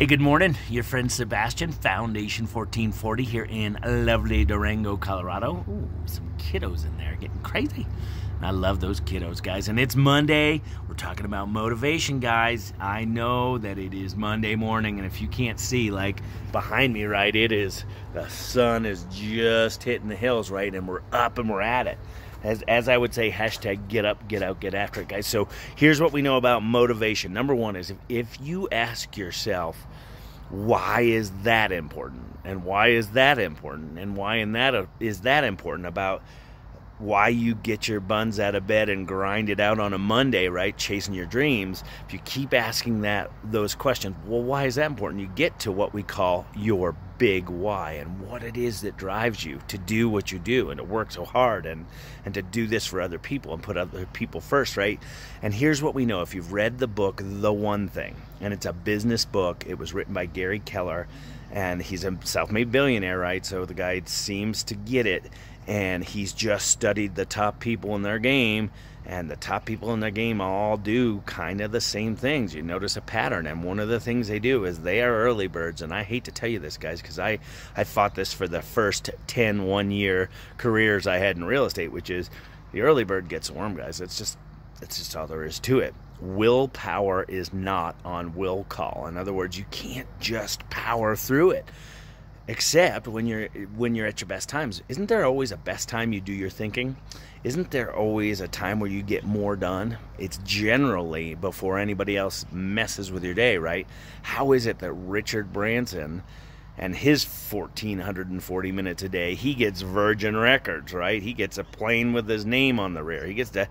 Hey, good morning. Your friend Sebastian, Foundation 1440 here in lovely Durango, Colorado. Ooh, some kiddos in there getting crazy. And I love those kiddos, guys. And it's Monday. We're talking about motivation, guys. I know that it is Monday morning, and if you can't see, like behind me, right, it is the sun is just hitting the hills, right, and we're up and we're at it as, as I would say, hashtag get up, get out, get after it, guys. So here's what we know about motivation. Number one is if, if you ask yourself, why is that important? And why is that important? And why in that uh, is that important about why you get your buns out of bed and grind it out on a Monday, right? Chasing your dreams. If you keep asking that those questions, well, why is that important? You get to what we call your big why and what it is that drives you to do what you do and to work so hard and and to do this for other people and put other people first, right? And here's what we know if you've read the book The One Thing, and it's a business book. It was written by Gary Keller and he's a self-made billionaire, right? So the guy seems to get it and he's just studied the top people in their game and the top people in their game all do kind of the same things. You notice a pattern and one of the things they do is they are early birds and i hate to tell you this guys because i i fought this for the first 10 one year careers i had in real estate which is the early bird gets the worm guys. It's just that's just all there is to it. Willpower is not on will call. In other words you can't just power through it except when you're when you're at your best times. Isn't there always a best time you do your thinking? Isn't there always a time where you get more done? It's generally before anybody else messes with your day right? How is it that richard branson and his 1440 minutes a day he gets virgin records right? He gets a plane with his name on the rear. He gets to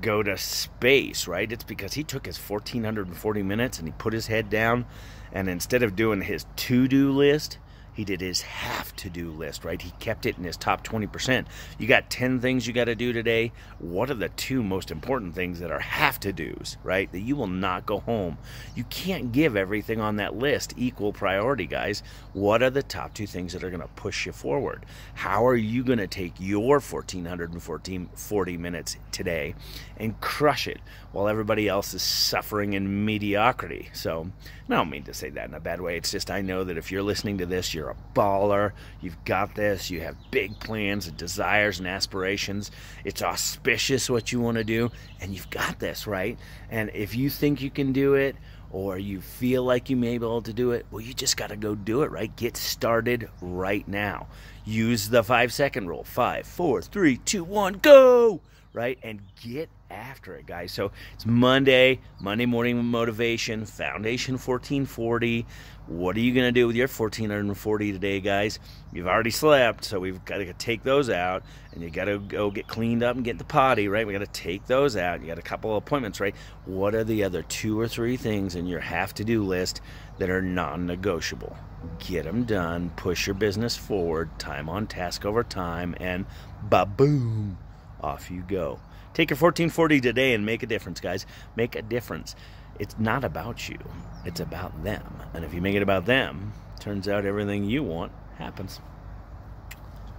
go to space right? It's because he took his 1440 minutes and he put his head down and instead of doing his to-do list he did his have to do list, right? He kept it in his top 20%. You got 10 things you got to do today. What are the two most important things that are have to do's, right? That you will not go home. You can't give everything on that list equal priority, guys. What are the top two things that are going to push you forward? How are you going to take your 1414 40 minutes today and crush it while everybody else is suffering in mediocrity? So, I don't mean to say that in a bad way. It's just I know that if you're listening to this, you're you're a baller. You've got this. You have big plans and desires and aspirations. It's auspicious what you want to do, and you've got this, right? And if you think you can do it, or you feel like you may be able to do it, well, you just got to go do it, right? Get started right now. Use the five second rule five, four, three, two, one, go, right? And get after it, guys. So it's Monday, Monday morning motivation, Foundation 1440. What are you going to do with your 1440 today, guys? You've already slept, so we've got to take those out, and you got to go get cleaned up and get the potty, right? We got to take those out. You got a couple appointments, right? What are the other two or three things in your have to do list that are non negotiable? Get them done, push your business forward, time on task over time, and ba boom, off you go. Take your 1440 today and make a difference, guys. Make a difference it's not about you, it's about them. And if you make it about them, turns out everything you want happens.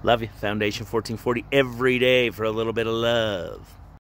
Love you. Foundation 1440 every day for a little bit of love.